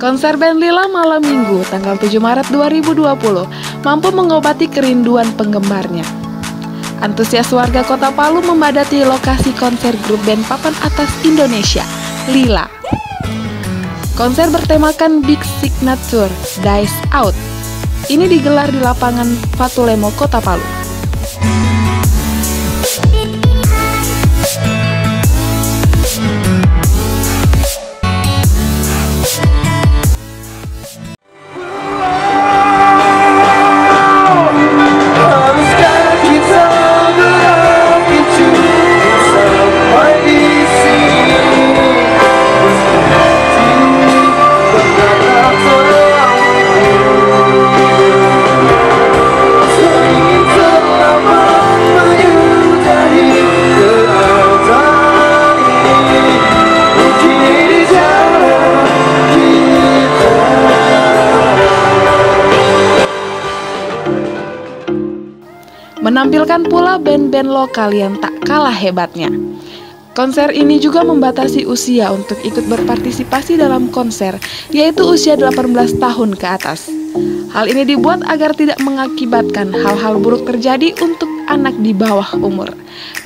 Konser band Lila malam minggu tanggal 7 Maret 2020 mampu mengobati kerinduan penggemarnya. Antusias warga kota Palu memadati lokasi konser grup band papan atas Indonesia, Lila. Konser bertemakan Big Signature Dice Out. Ini digelar di lapangan Fatulemo, Kota Palu. Pula band-band lokal yang tak kalah hebatnya. Konser ini juga membatasi usia untuk ikut berpartisipasi dalam konser, yaitu usia 18 tahun ke atas. Hal ini dibuat agar tidak mengakibatkan hal-hal buruk terjadi untuk anak di bawah umur.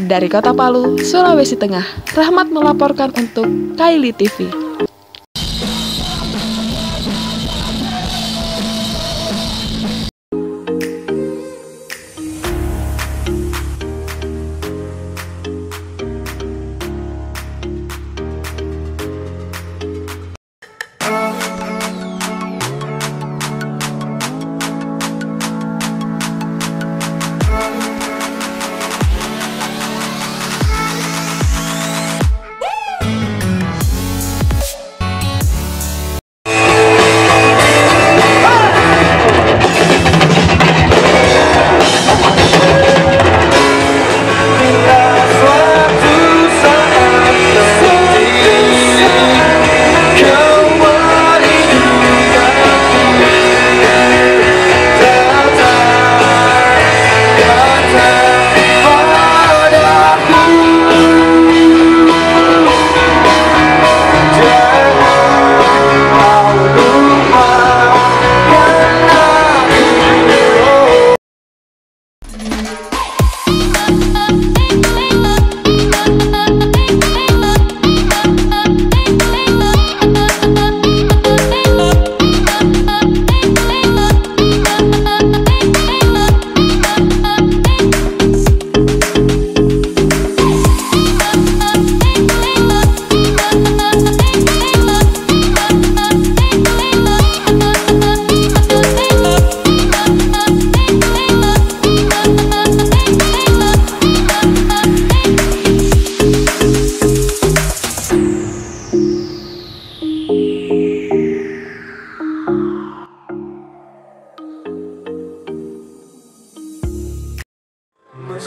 Dari Kota Palu, Sulawesi Tengah, Rahmat melaporkan untuk Kaili TV.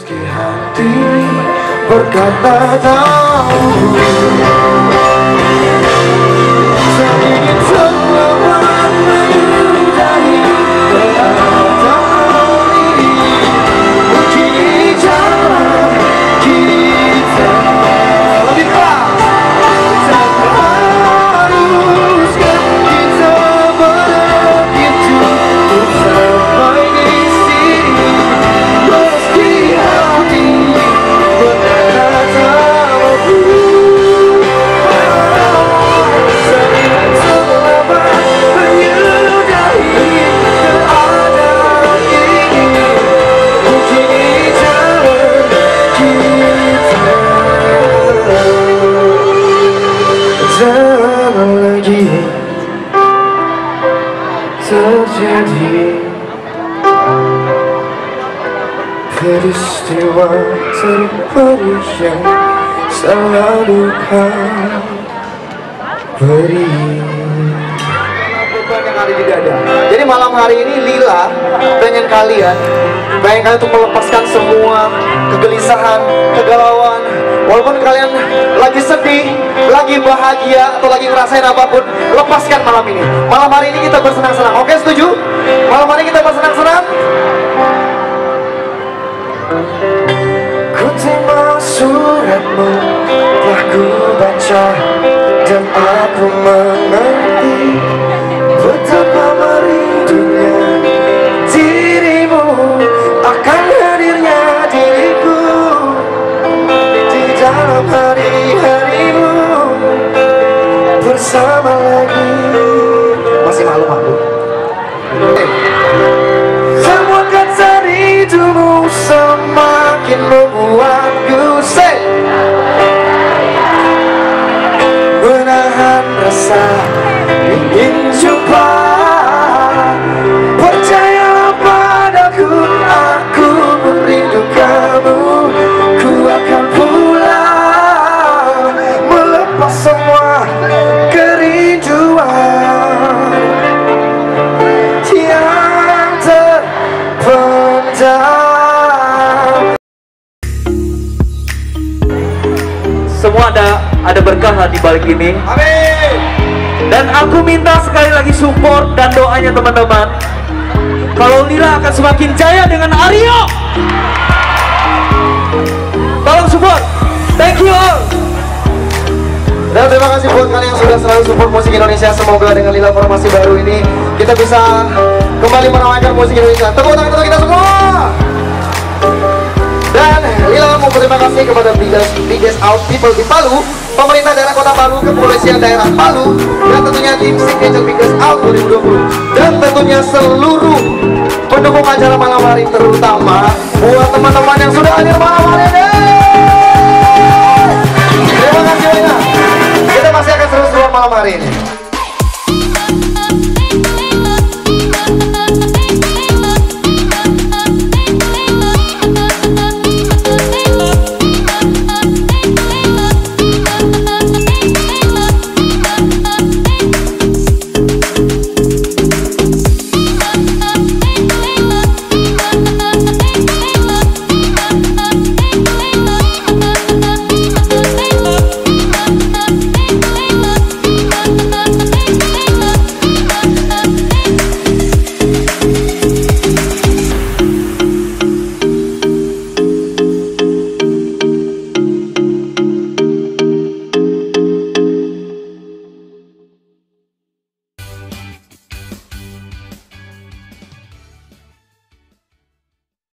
Meski hati berkata tahu Peristiwa terperi yang selalu kau beri. Jadi malam hari ini Lila pengen kalian, pengen kalian untuk melepaskan semua kegelisahan, kegalauan. Walaupun kalian lagi sedih, lagi bahagia atau lagi ngerasain apa pun, lepaskan malam ini. Malam hari ini kita bersenang-senang. Oke, setuju? Malam hari kita bersenang-senang. Ku terima suratmu telah ku baca dan aku mengerti semua ada ada berkah lah di balik ini. Amin. Dan aku minta sekali lagi support dan doanya teman-teman. Kalau Lila akan semakin jaya dengan Aryo. Tolong support. Thank you all. Dan terima kasih buat kalian yang sudah selalu support musik Indonesia. Semoga dengan Lila formasi baru ini kita bisa kembali meramaikan musik Indonesia. Tepuk tangan untuk kita semua. Kepada biggest, biggest out people di Palu, pemerintah daerah kota Palu, kepolisian daerah Palu, dan tentunya tim Signature Biggest Out 2020. Dan tentunya seluruh pendukung acara malam hari terutama buat teman-teman yang sudah hadir malam hari.